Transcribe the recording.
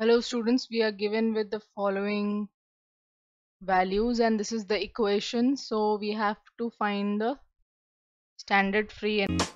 Hello students, we are given with the following values and this is the equation. So we have to find the standard free and